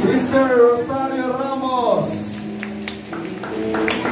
Sister Rosario Ramos.